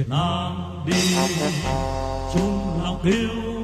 việt nam đi chung lòng yêu